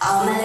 Amen.